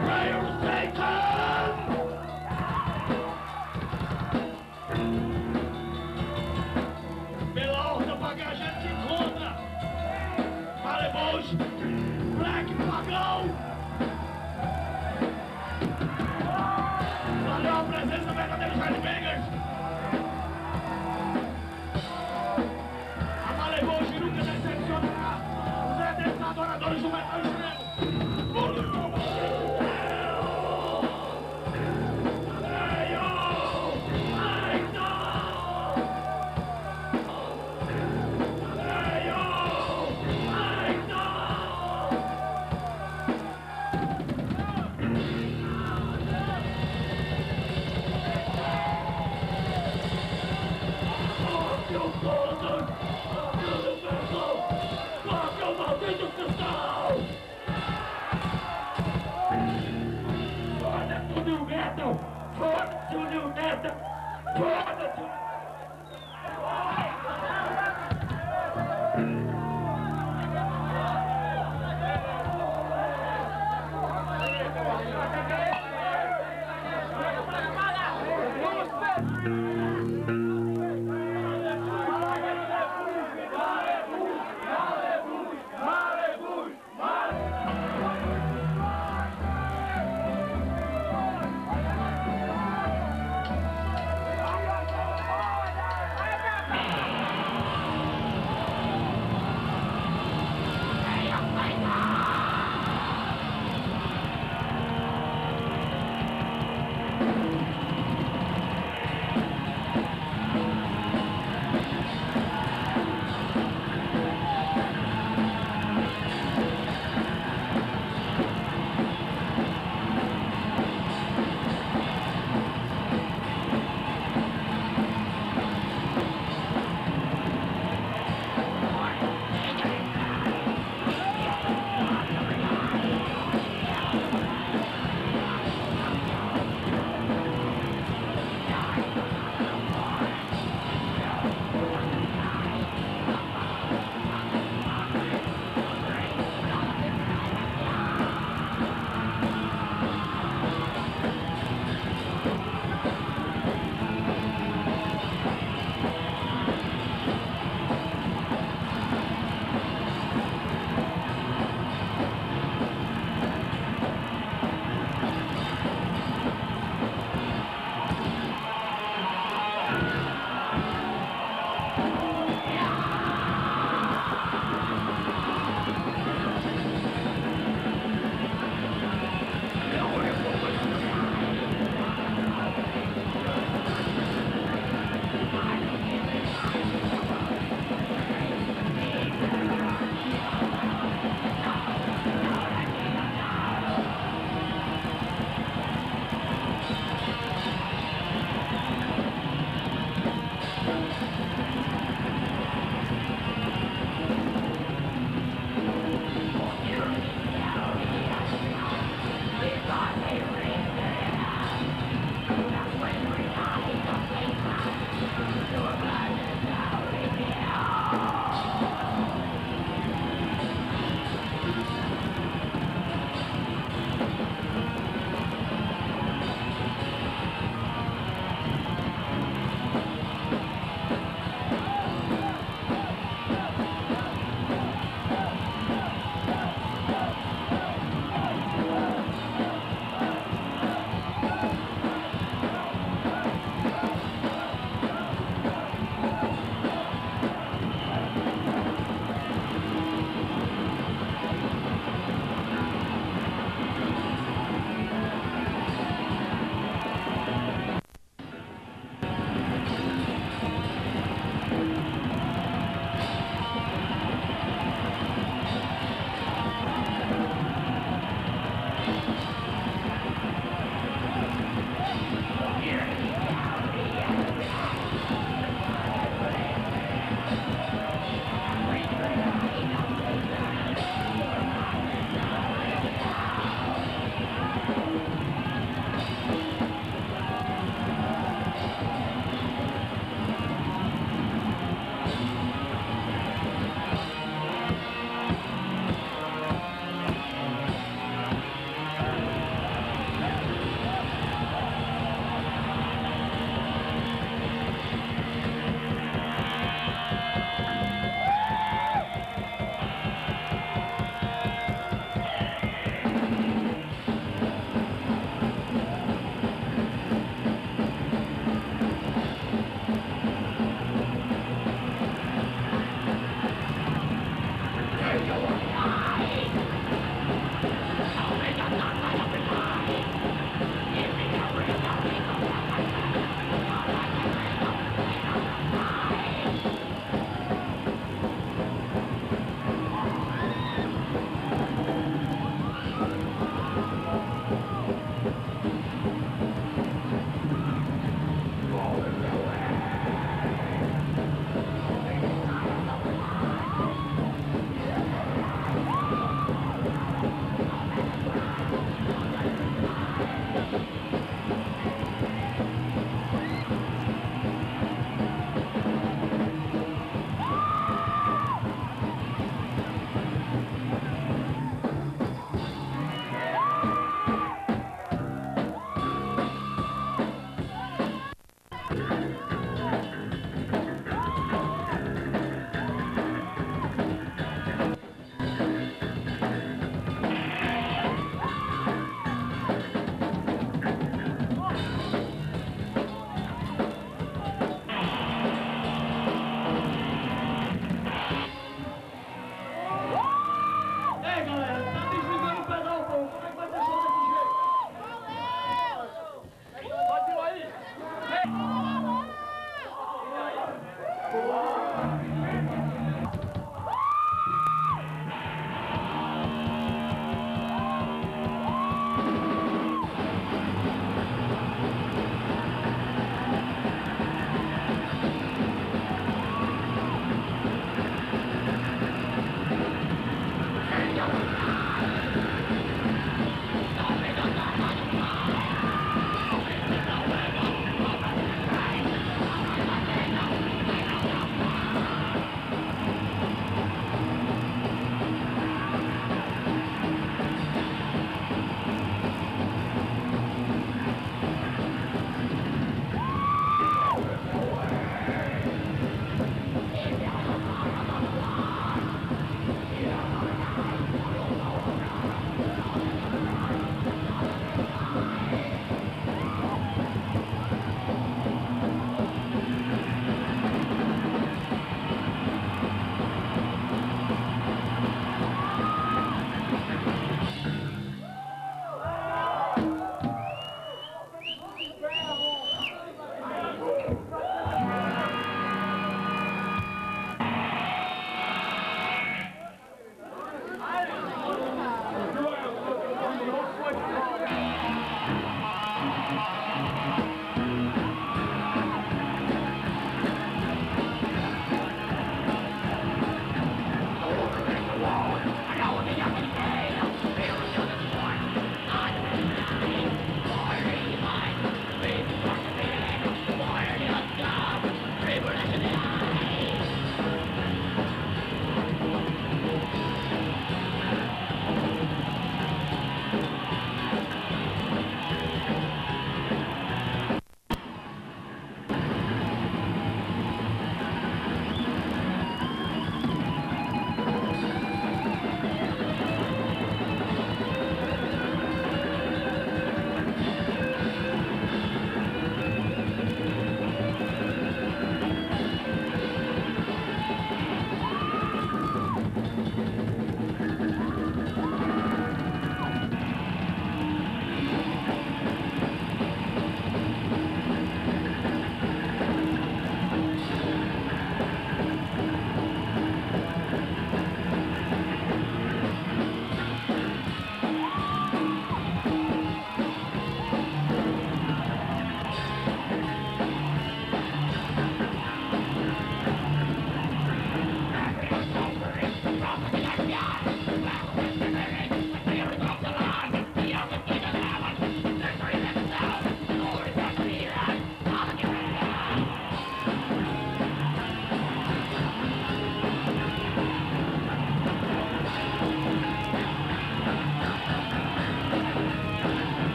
Players the time.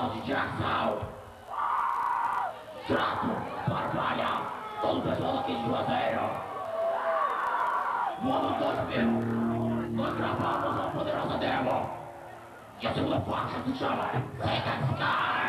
Imortal de Geração. Trato, Barbalha, todo o pessoal aqui de Juazeiro. No ano 2000, nós gravamos uma poderosa demo. E a segunda faixa se chama Sega Scar.